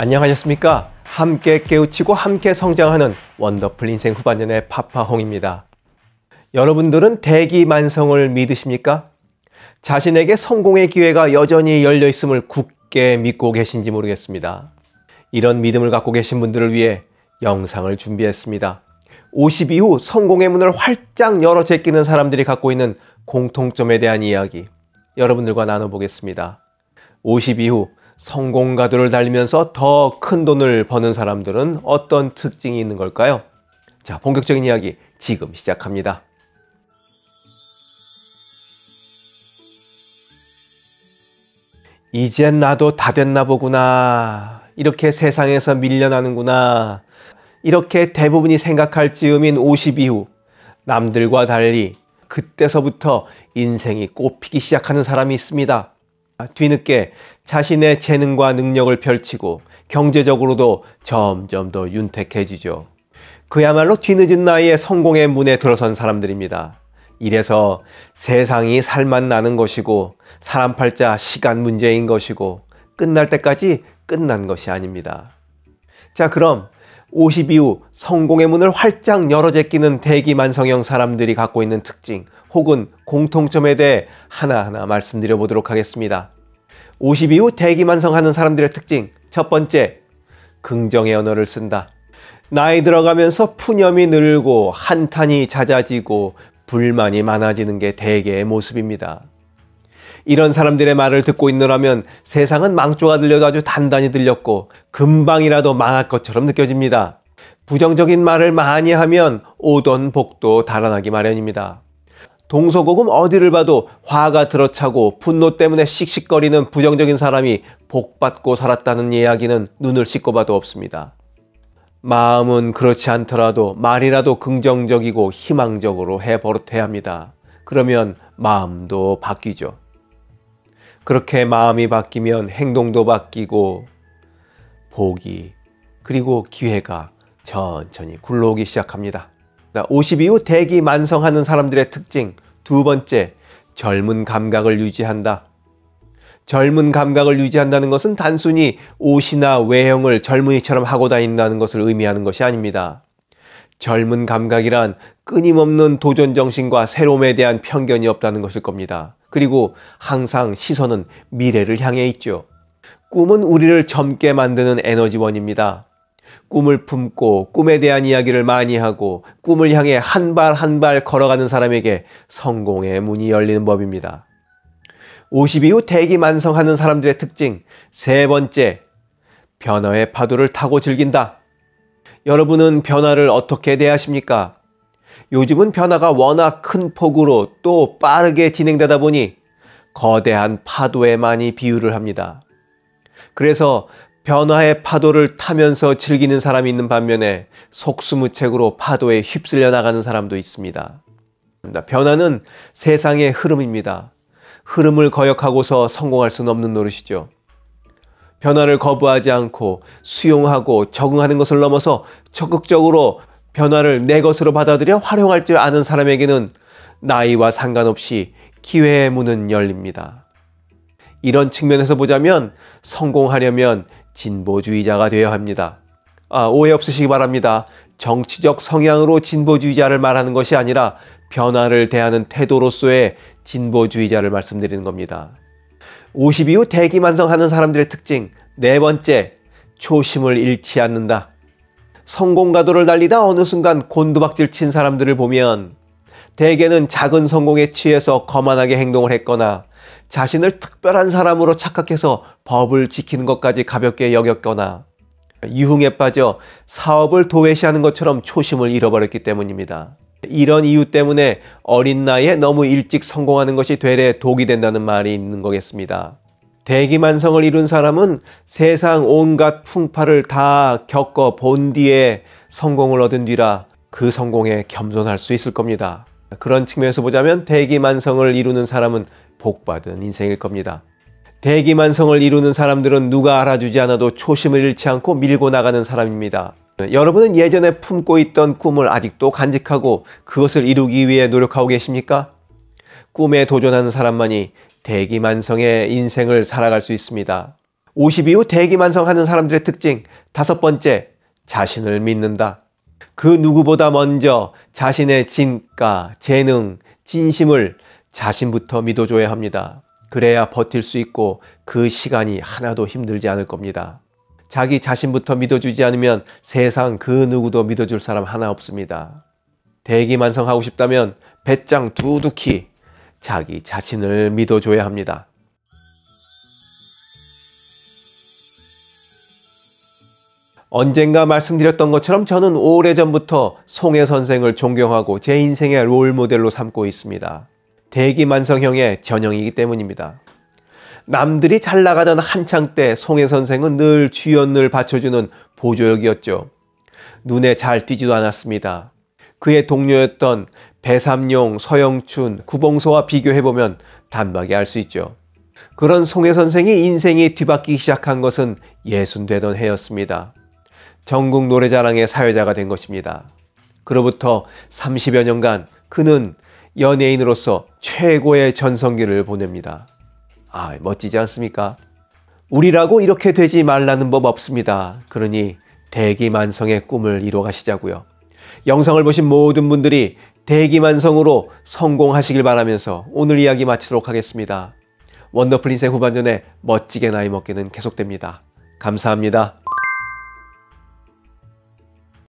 안녕하셨습니까? 함께 깨우치고 함께 성장하는 원더풀 인생 후반년의 파파홍입니다. 여러분들은 대기만성을 믿으십니까? 자신에게 성공의 기회가 여전히 열려 있음을 굳게 믿고 계신지 모르겠습니다. 이런 믿음을 갖고 계신 분들을 위해 영상을 준비했습니다. 50 이후 성공의 문을 활짝 열어 제끼는 사람들이 갖고 있는 공통점에 대한 이야기 여러분들과 나눠보겠습니다. 50 이후 성공 가도를 달리면서 더 큰 돈을 버는 사람들은 어떤 특징이 있는 걸까요? 자, 본격적인 이야기 지금 시작합니다. 이젠 나도 다 됐나 보구나. 이렇게 세상에서 밀려나는구나. 이렇게 대부분이 생각할 즈음인 50 이후 남들과 달리 그때서부터 인생이 꽃피기 시작하는 사람이 있습니다. 뒤늦게 자신의 재능과 능력을 펼치고 경제적으로도 점점 더 윤택해지죠. 그야말로 뒤늦은 나이에 성공의 문에 들어선 사람들입니다. 이래서 세상이 살맛 나는 것이고 사람 팔자 시간 문제인 것이고 끝날 때까지 끝난 것이 아닙니다. 자, 그럼 50 이후 성공의 문을 활짝 열어 제끼는 대기만성형 사람들이 갖고 있는 특징 혹은 공통점에 대해 하나하나 말씀드려 보도록 하겠습니다. 50 이 후 대기만성하는 사람들의 특징 첫 번째, 긍정의 언어를 쓴다. 나이 들어가면서 푸념이 늘고 한탄이 잦아지고 불만이 많아지는 게 대개의 모습입니다. 이런 사람들의 말을 듣고 있느라면 세상은 망조가 들려도 아주 단단히 들렸고 금방이라도 망할 것처럼 느껴집니다. 부정적인 말을 많이 하면 오던 복도 달아나기 마련입니다. 동서고금 어디를 봐도 화가 들어차고 분노 때문에 씩씩거리는 부정적인 사람이 복받고 살았다는 이야기는 눈을 씻고 봐도 없습니다. 마음은 그렇지 않더라도 말이라도 긍정적이고 희망적으로 해 버릇해야 합니다. 그러면 마음도 바뀌죠. 그렇게 마음이 바뀌면 행동도 바뀌고 복이 그리고 기회가 천천히 굴러오기 시작합니다. 50 이후 대기 만성하는 사람들의 특징 두 번째 젊은 감각을 유지한다. 젊은 감각을 유지한다는 것은 단순히 옷이나 외형을 젊은이처럼 하고 다닌다는 것을 의미하는 것이 아닙니다. 젊은 감각이란 끊임없는 도전 정신과 새로움에 대한 편견이 없다는 것일 겁니다. 그리고 항상 시선은 미래를 향해 있죠. 꿈은 우리를 젊게 만드는 에너지원입니다. 꿈을 품고 꿈에 대한 이야기를 많이 하고 꿈을 향해 한 발 한 발 걸어가는 사람에게 성공의 문이 열리는 법입니다. 50 이후 대기만성하는 사람들의 특징 세 번째, 변화의 파도를 타고 즐긴다. 여러분은 변화를 어떻게 대하십니까? 요즘은 변화가 워낙 큰 폭으로 또 빠르게 진행되다 보니 거대한 파도에 많이 비유를 합니다. 그래서 변화의 파도를 타면서 즐기는 사람이 있는 반면에 속수무책으로 파도에 휩쓸려 나가는 사람도 있습니다. 변화는 세상의 흐름입니다. 흐름을 거역하고서 성공할 수는 없는 노릇이죠. 변화를 거부하지 않고 수용하고 적응하는 것을 넘어서 적극적으로 변화를 내 것으로 받아들여 활용할 줄 아는 사람에게는 나이와 상관없이 기회의 문은 열립니다. 이런 측면에서 보자면 성공하려면 진보주의자가 되어야 합니다. 아, 오해 없으시기 바랍니다. 정치적 성향으로 진보주의자를 말하는 것이 아니라 변화를 대하는 태도로서의 진보주의자를 말씀드리는 겁니다. 50 이후 대기만성하는 사람들의 특징 네 번째 초심을 잃지 않는다. 성공가도를 달리다 어느 순간 곤두박질 친 사람들을 보면 대개는 작은 성공에 취해서 거만하게 행동을 했거나 자신을 특별한 사람으로 착각해서 법을 지키는 것까지 가볍게 여겼거나 유흥에 빠져 사업을 도외시하는 것처럼 초심을 잃어버렸기 때문입니다. 이런 이유 때문에 어린 나이에 너무 일찍 성공하는 것이 되레 독이 된다는 말이 있는 거겠습니다. 대기만성을 이룬 사람은 세상 온갖 풍파를 다 겪어 본 뒤에 성공을 얻은 뒤라 그 성공에 겸손할 수 있을 겁니다. 그런 측면에서 보자면 대기만성을 이루는 사람은 복받은 인생일 겁니다. 대기만성을 이루는 사람들은 누가 알아주지 않아도 초심을 잃지 않고 밀고 나가는 사람입니다. 여러분은 예전에 품고 있던 꿈을 아직도 간직하고 그것을 이루기 위해 노력하고 계십니까? 꿈에 도전하는 사람만이 대기만성의 인생을 살아갈 수 있습니다. 50 이후 대기만성하는 사람들의 특징 다섯 번째 자신을 믿는다. 그 누구보다 먼저 자신의 진가, 재능, 진심을 자신부터 믿어줘야 합니다. 그래야 버틸 수 있고 그 시간이 하나도 힘들지 않을 겁니다. 자기 자신부터 믿어주지 않으면 세상 그 누구도 믿어줄 사람 하나 없습니다. 대기만성하고 싶다면 배짱 두둑히 자기 자신을 믿어줘야 합니다. 언젠가 말씀드렸던 것처럼 저는 오래전부터 송해 선생을 존경하고 제 인생의 롤 모델로 삼고 있습니다. 대기만성형의 전형이기 때문입니다. 남들이 잘 나가던 한창 때 송해 선생은 늘 주연을 받쳐주는 보조역이었죠. 눈에 잘 띄지도 않았습니다. 그의 동료였던 배삼용, 서영춘, 구봉서와 비교해보면 단박에 알 수 있죠. 그런 송해 선생이 인생이 뒤바뀌기 시작한 것은 예순 되던 해였습니다. 전국 노래자랑의 사회자가 된 것입니다. 그로부터 30여 년간 그는 연예인으로서 최고의 전성기를 보냅니다. 아, 멋지지 않습니까? 우리라고 이렇게 되지 말라는 법 없습니다. 그러니 대기만성의 꿈을 이뤄 가시자고요. 영상을 보신 모든 분들이 대기만성으로 성공하시길 바라면서 오늘 이야기 마치도록 하겠습니다. 원더풀 인생 후반전에 멋지게 나이 먹기는 계속됩니다. 감사합니다.